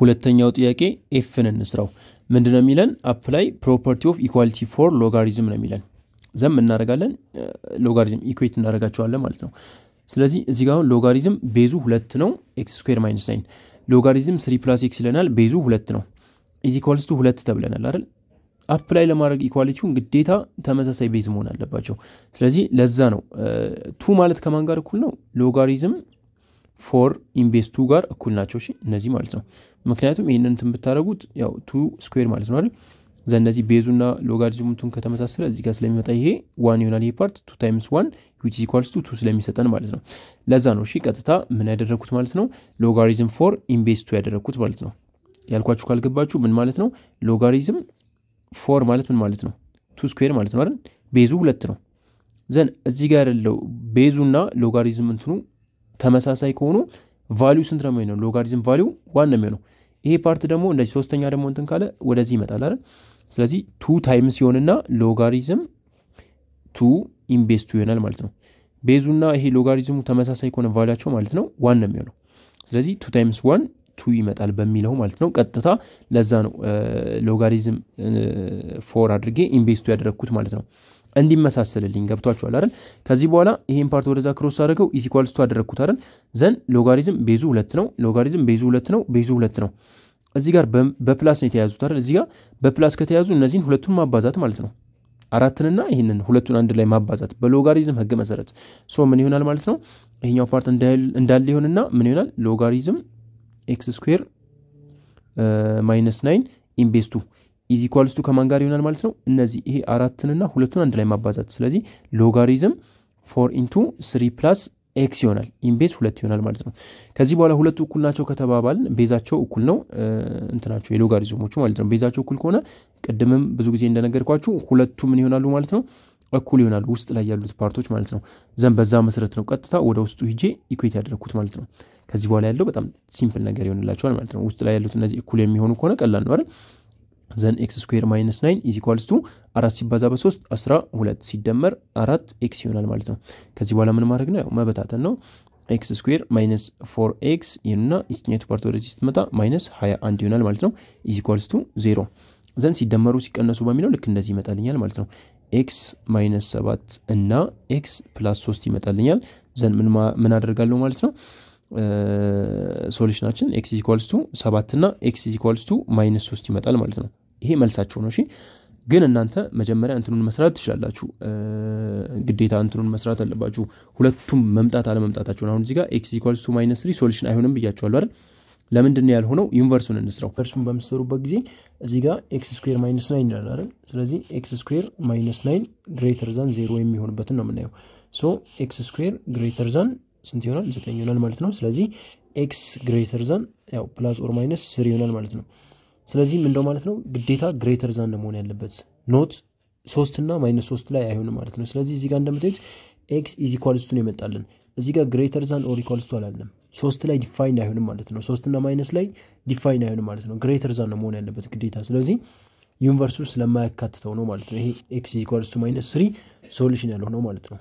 ሁለተኛው ጥያቄ f ን እንስራው። ምንድን ነው የሚለን? apply property of equality for logarithm ነው የሚለን። ዘም እናደርጋለን logarithm equate እናደርጋቸዋለን ማለት ነው። ስለዚህ እዚህ ጋር አሁን logarithm base ኡ ሁለት ነው፣ x square minus nine። logarithm three plus x ይለናል፣ base ኡ ሁለት ነው። is equals to ሁለት ተብለናል አይደል? apply ለማድረግ equality ውን ግዴታ ተመሳሳይ base መሆን አለባቸው። ስለዚህ ለዛ ነው two ማለት ከማን ጋር እኩል ነው? logarithm four in base two ጋር እኩል ናቸው። እነዚህ ማለት ነው። ምክንያቱም ይህንን እንትን ብታደረጉት ያው two square ማለት ነው አይደል? እዛ እነዚህ base ኡና logarithm ኡቱን ከተመሳሰለ እዚህ ጋር ስለሚመጣ ይሄ one ይሆናል። ይሄ part two times one which equals to two ስለሚሰጠን ማለት ነው። ለዛ ነው እሺ ቀጥታ ምን ያደረግኩት ማለት ነው logarithm four in base two ያደረግኩት ማለት ነው። ያልኳችሁ ካልገባችሁ ምን ማለት ነው logarithm four ማለት ምን ማለት ነው? two square ማለት ነው አይደል? base ኡ ሁለት ነው። then እዚህ ጋር ያለው base ኡና logarithm እንትኑ ተመሳሳይ ከሆኑ value ስንት ነው የሚሆነው? logarithm value one ነው የሚሆነው። ይሄ part ደግሞ እንደዚህ ሶስተኛ ደግሞ እንትን ካለ ወደዚህ ይመጣል አይደል? ስለዚህ two times ሲሆንና logarithm two in base two ይሆናል ማለት ነው። base ኡና ይሄ ሎጋሪዝሙ ተመሳሳይ ከሆነ value ያቸው ማለት ነው one ነው የሚሆነው። ስለዚህ two times one two ይመጣል በሚለው ማለት ነው። ቀጥታ ለዛ ነው logarithm four አድርጌ in base two ያደረግኩት ማለት ነው። እንዲመሳሰልልኝ ገብቷችኋል አይደል? ከዚህ በኋላ ይሄን part ወደዛ cross አድርገው is equals to አደረግኩት አይደል? then logarithm base ኡ ሁለት ነው። logarithm base ኡ ሁለት ነው። base ኡ ሁለት ነው። እዚህ ጋር በ plus ነው የተያዙት አይደል? እዚህ ጋር በ plus ከተያዙ እነዚህን ሁለቱን ማባዛት ማለት ነው። አራትንና ይህንን ሁለቱን አንድ ላይ ማባዛት በሎጋሪዝም ህግ መሰረት so ምን ይሆናል ማለት ነው። ይሄኛው part እንዳለ ይሆንና ምን ይሆናል ሎጋሪዝም x square minus nine in base two is equals ከማን ጋር ይሆናል ማለት ነው። እነዚህ ይሄ አራትንና ሁለቱን አንድ ላይ ማባዛት ስለዚህ logarithm four into three plus x ይሆናል። in base ሁለት ይሆናል ማለት ነው። ከዚህ በኋላ ሁለቱ እኩል ናቸው ከተባባልን base ኣቸው እኩል ነው እንትናቸው የሎጋሪዝሞቹ ማለት ነው። base ኣቸው እኩል ከሆነ ቅድምም ብዙ ጊዜ እንደነገርኳችሁ ሁለቱ ምን ይሆናሉ ማለት ነው እኩል ይሆናሉ ውስጥ ላይ ያሉት part ኦች ማለት ነው። then በዛ መሰረት ነው ቀጥታ ወደ ውስጡ ሂጄ equate ያደረግኩት ማለት ነው። ከዚህ በኋላ ያለው በጣም simple ነገር ይሆንላችኋል ማለት ነው። ውስጥ ላይ ያሉት እነዚህ እኩል የሚሆኑ ከሆነ ቀላል ነው አይደል? then x square minus nine is equals to አራት ሲባዛ በሶስት አስራ ሁለት ሲደመር አራት x ይሆናል ማለት ነው። ከዚህ በኋላ ምን ማድረግ ነው? መበታተን ነው። x square minus four x ይህንና ኢስኛቱ part ወደዚህ ስትመጣ minus ሀያ አንድ ይሆናል ማለት ነው። is equals to zero then ሲደመሩ ሲቀነሱ በሚለው ልክ እንደዚህ ይመጣልኛል ማለት ነው። x minus ሰባት እና x plus ሶስት ይመጣልኛል። then ምን አደርጋለሁ ማለት ነው solution ኣችን x equals to ሰባት እና x equals to minus ሶስት ይመጣል ማለት ነው። ይሄ መልሳቸው ነው። እሺ ግን እናንተ መጀመሪያ እንትኑን መስራት ትችላላችሁ። ግዴታ እንትኑን መስራት አለባችሁ። ሁለቱም መምጣት አለመምጣታቸውን አሁን እዚህ ጋር x equals to minus three solution አይሆንም ብያችኋለሁ አይደል? ለምንድን ነው ያልሆነው? universe ኡን እንስራው። እርሱን በምትሰሩበት ጊዜ እዚህ ጋር x square minus nine ይላል አይደል? ስለዚህ x square minus nine greater than zero የሚሆንበትን ነው የምናየው። so x square greater than ስንት ይሆናል? ዘጠኝ ይሆናል ማለት ነው። ስለዚህ x greater than ያው plus or minus three ይሆናል ማለት ነው። ስለዚህም እንደው ማለት ነው ግዴታ greater than መሆን ያለበት not ሶስት እና minus ሶስት ላይ አይሆንም ማለት ነው። ስለዚህ እዚህ ጋር እንደምታዩት x is equals to ነው የመጣልን። እዚህ ጋር greater than or equals to አላለም። ሶስት ላይ define አይሆንም ማለት ነው። ሶስት እና minus ላይ define አይሆንም ማለት ነው። greater than መሆን ያለበት ግዴታ። ስለዚህ universe ኡ ስለማያካትተው ነው ማለት ነው። ይሄ x is equals to minus three solution ያልሆነው ማለት ነው።